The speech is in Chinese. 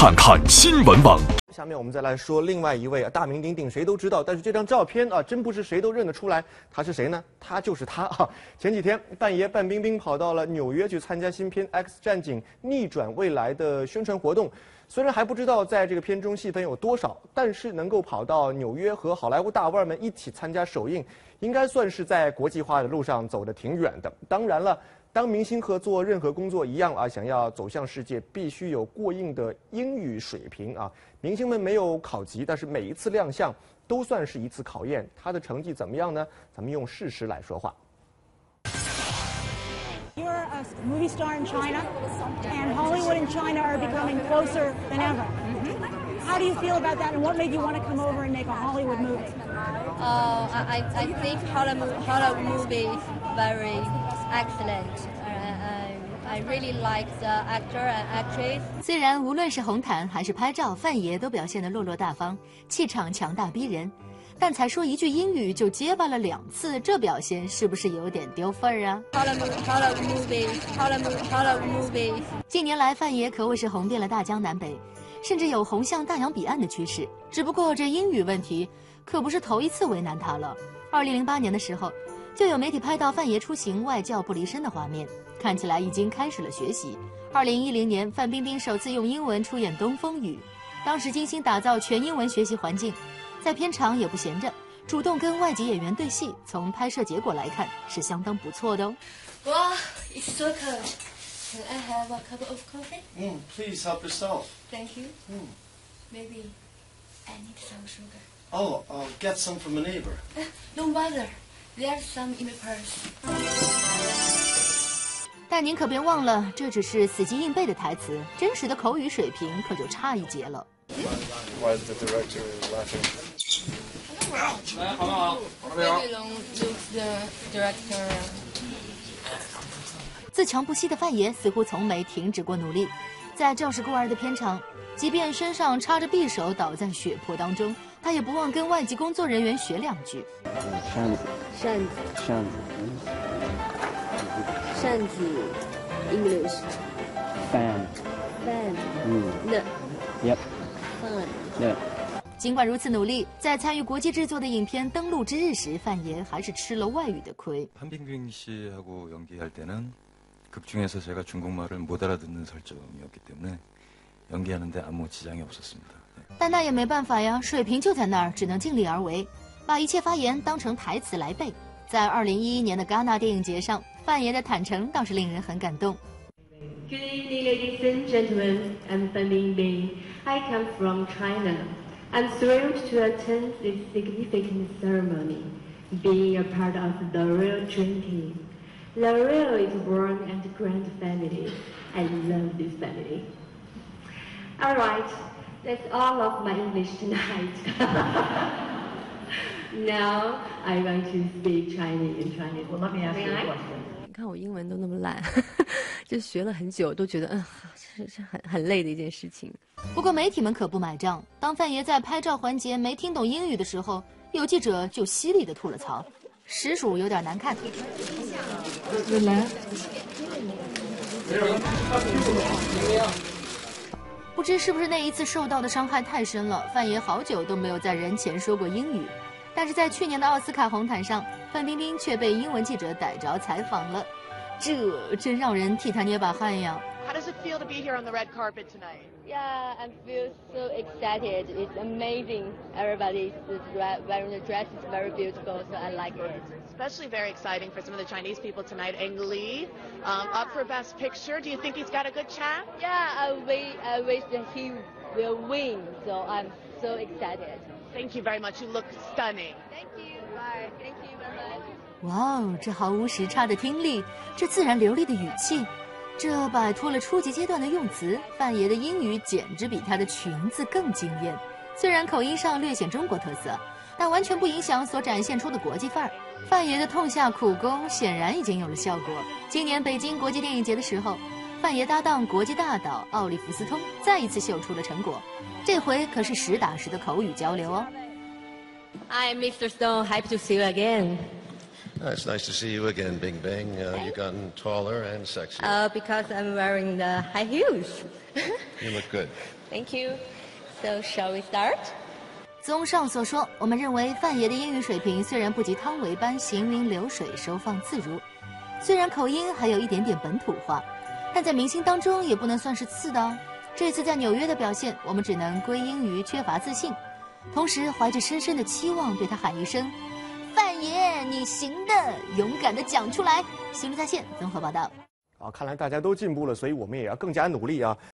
看看新闻网。下面我们再来说另外一位啊大名鼎鼎，谁都知道，但是这张照片啊，真不是谁都认得出来。他是谁呢？他就是他啊！前几天，范爷范冰冰跑到了纽约去参加新片《X 战警：逆转未来》的宣传活动。虽然还不知道在这个片中戏份有多少，但是能够跑到纽约和好莱坞大腕们一起参加首映，应该算是在国际化的路上走得挺远的。当然了。当明星和做任何工作一样啊，想要走向世界，必须有过硬的英语水平啊。明星们没有考级，但是每一次亮相都算是一次考验。他的成绩怎么样呢？咱们用事实来说话。You're a movie star in China, and Hollywood and China are becoming closer than ever. How do you feel about that, and what made you want to come over and make a Hollywood movie? Uh, I, I think Hollywood, Hollywood movie is very excellent. I, I really like the actor and actress. 虽然无论是红毯还是拍照，范爷都表现得落落大方，气场强大逼人，但才说一句英语就结巴了两次，这表现是不是有点丢份儿啊？Hollywood, Hollywood movies, Hollywood, Hollywood movies. 近年来，范爷可谓是红遍了大江南北， 甚至有红向大洋彼岸的趋势。只不过这英语问题可不是头一次为难他了。二零零八年的时候。就有媒体拍到范爷出行外教不离身的画面，看起来已经开始了学习。二零一零年，范冰冰首次用英文出演《东风雨》，当时精心打造全英文学习环境，在片场也不闲着，主动跟外籍演员对戏。从拍摄结果来看，是相当不错的哦。哇，It's so cold. Can I have a cup of coffee? Mm, please help yourself. Thank you. Mm. Maybe I need some sugar. Oh, I'll get some from a neighbor. Don't bother. There's some in my purse. 但您可别忘了，这只是死记硬背的台词，真实的口语水平可就差一截了。Why is the director laughing? Maybe long looks the director. 自强不息的范爷似乎从没停止过努力，在《赵氏孤儿》的片场，即便身上插着匕首倒在血泊当中。他也不忘跟外籍工作人员学两句。扇子，扇子，扇子，扇子，English，fan，fan，嗯，Yep，fan，Yep。尽管如此努力，在参与国际制作的影片登陆之日时，范爷还是吃了外语的亏。 潘冰冰씨하고연기할때는극중에서제가중국말을못알아듣는설정이었기때문에연기하는데아무지장이없었습니다但那也没办法呀，水平就在那儿，只能尽力而为，把一切发言当成台词来背。在二零一一年的戛纳电影节上，范爷的坦诚倒是令人很感动。Good evening, ladies and gentlemen. I'm Fan Bingbing. I come from China. I'm thrilled to attend this significant ceremony, being a part of the Royal Dream Royal is warm and grand family. I love this family. All right. That's all of my English tonight. now I want to speak Chinese in Chinese. Well, let me ask you a question. 你看我英文都那么烂，就学了很久，都觉得嗯，这是很很累的一件事情。不过媒体们可不买账。当范爷在拍照环节没听懂英语的时候，有记者就犀利的吐了槽，实属有点难看。不知是不是那一次受到的伤害太深了，范爷好久都没有在人前说过英语。但是在去年的奥斯卡红毯上，范冰冰却被英文记者逮着采访了，这真让人替她捏把汗呀。How does it feel to be here on the red carpet tonight? Yeah, I feel so excited. It's amazing. Everybody is wearing the dress is very beautiful, so I like it. Especially very exciting for some of the Chinese people tonight. Ang Lee, um, up for Best Picture. Do you think he's got a good chance? Yeah, I wish, I wish that he will win, so I'm so excited. Thank you very much. You look stunning. Thank you. Bye. Thank you very much. 哇哦，这毫无时差的听力，这自然流利的语气。 这摆脱了初级阶段的用词，范爷的英语简直比他的裙子更惊艳。虽然口音上略显中国特色，但完全不影响所展现出的国际范儿。范爷的痛下苦功显然已经有了效果。今年北京国际电影节的时候，范爷搭档国际大导奥利弗斯通再一次秀出了成果，这回可是实打实的口语交流哦。I'm Mr. Stone, happy to see you again. Uh, It's nice to see you again, Bing Bing. Uh, you've gotten taller and sexier. Uh, because I'm wearing the high heels. you look good. Thank you. So shall we start? 综上所说，我们认为范爷的英语水平虽然不及汤唯般行云流水、收放自如，虽然口音还有一点点本土化，但在明星当中也不能算是次的哦。这次在纽约的表现，我们只能归因于缺乏自信，同时怀着深深的期望，对他喊一声：“范爷，你行的！勇敢的讲出来！”新闻在线综合报道。啊，看来大家都进步了，所以我们也要更加努力啊！